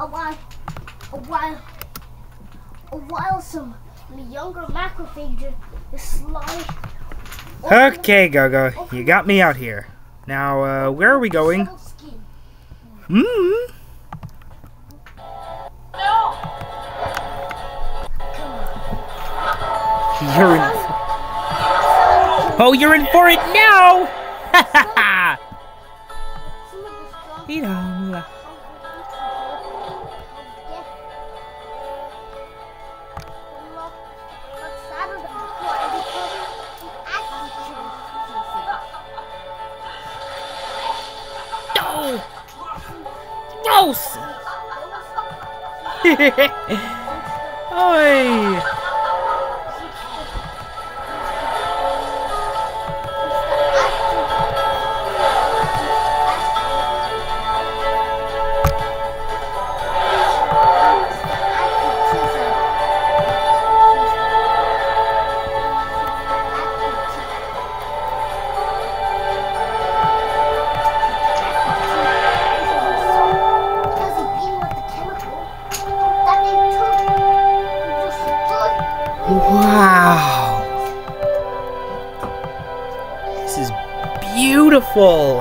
a while, a while, a while some younger macrophages slide. Okay, Gogo, you got me out here. Now, uh, where are we going? Hmm. You're in. Oh, you're in for it now! Ha ha ha! Ai! Nossa! Oi! Beautiful.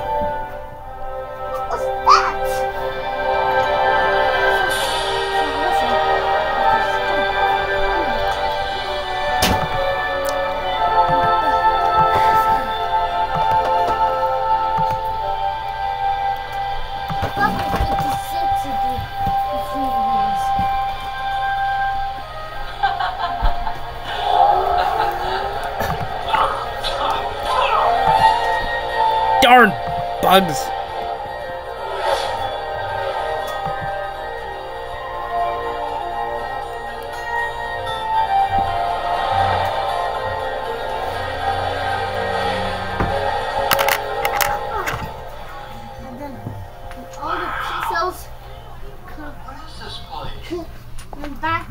Back.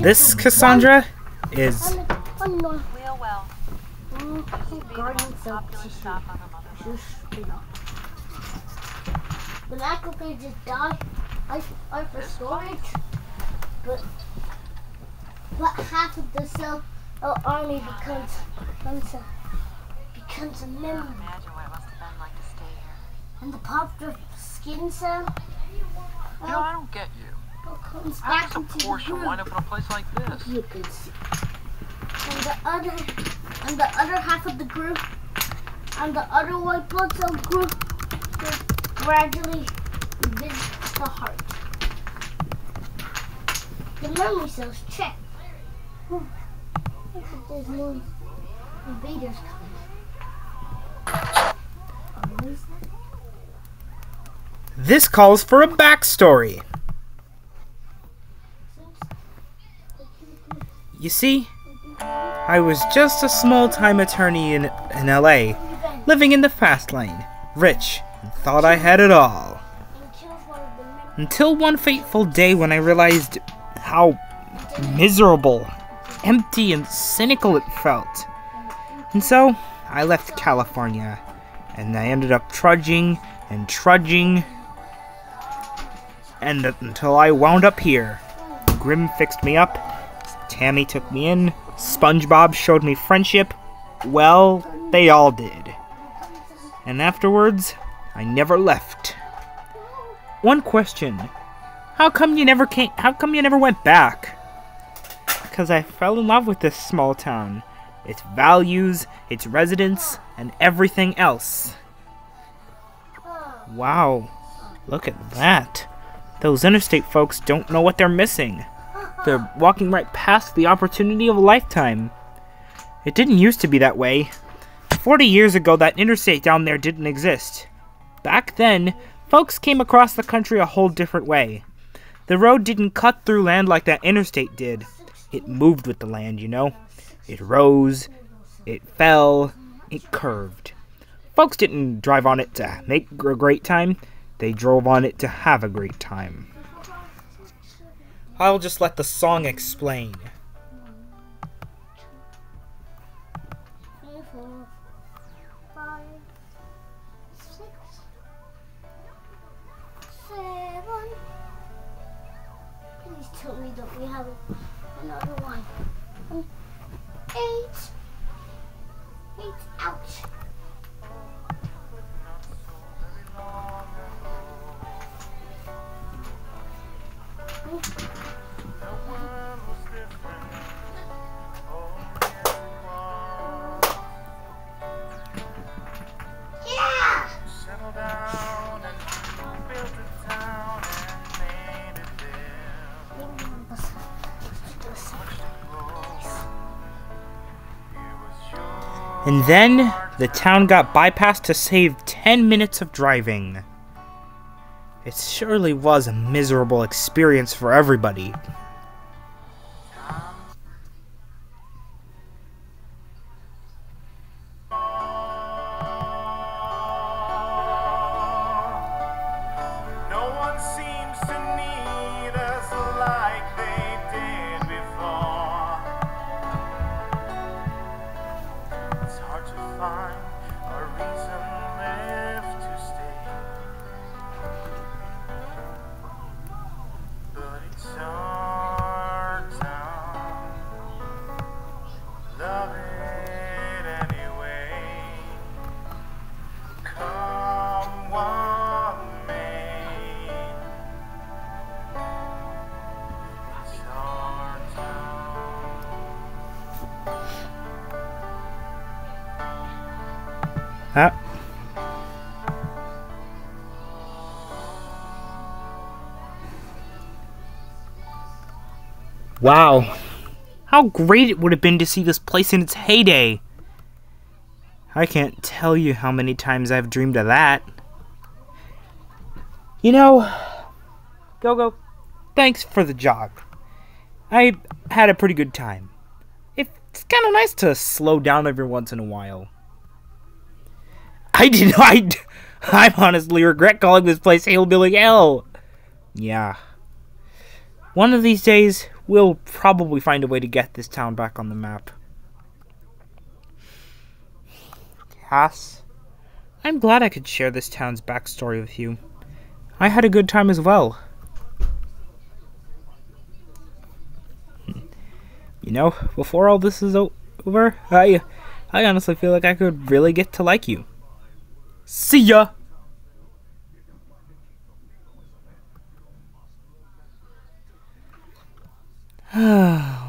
This Cassandra is one- one more. Wheel well. Mm, Guardians of Popular Tissue. stop on the mother. Just, you know. The die. I, I restore it. But, but half of the cell uh, army becomes, becomes a, becomes a memory. Imagine what it must have been like to stay. And the popular skin cell You know, I don't get you. uh, comes How back does a Porsche wind up in a place like this? you can see. And the other, and the other half of the group, and the other white blood cell group, gradually visit the heart. The memory cells check. More invaders coming. This calls for a backstory. You see, I was just a small-time attorney in in LA, living in the fast lane, rich, and thought I had it all. Until one fateful day when I realized how miserable, empty, and cynical it felt. And so, I left California, and I ended up trudging and trudging, and until I wound up here. Grim fixed me up, Tammy took me in, SpongeBob showed me friendship. Well, they all did. And afterwards, I never left. One question. How come you never came how come you never went back? Cuz I fell in love with this small town. Its values, its residents, and everything else. Wow. Look at that. Those interstate folks don't know what they're missing. They're walking right past the opportunity of a lifetime. It didn't used to be that way. 40 years ago, that interstate down there didn't exist. Back then, folks came across the country a whole different way. The road didn't cut through land like that interstate did. It moved with the land, you know. It rose, it fell, it curved. Folks didn't drive on it to make a great time, they drove on it to have a great time. I'll just let the song explain. Me we have another one. Eight. Eight. Ouch. And then the town got bypassed to save 10 minutes of driving. It surely was a miserable experience for everybody. Ah. Wow. How great it would have been to see this place in its heyday. I can't tell you how many times I've dreamed of that. You know, Gogo, thanks for the jog. I had a pretty good time. It's kind of nice to slow down every once in a while. I did I, I honestly regret calling this place Hillbilly Hell. Yeah. One of these days, we'll probably find a way to get this town back on the map. Cass, I'm glad I could share this town's backstory with you. I had a good time as well. Hmm. You know, before all this is over, I, I honestly feel like I could really get to like you. See ya!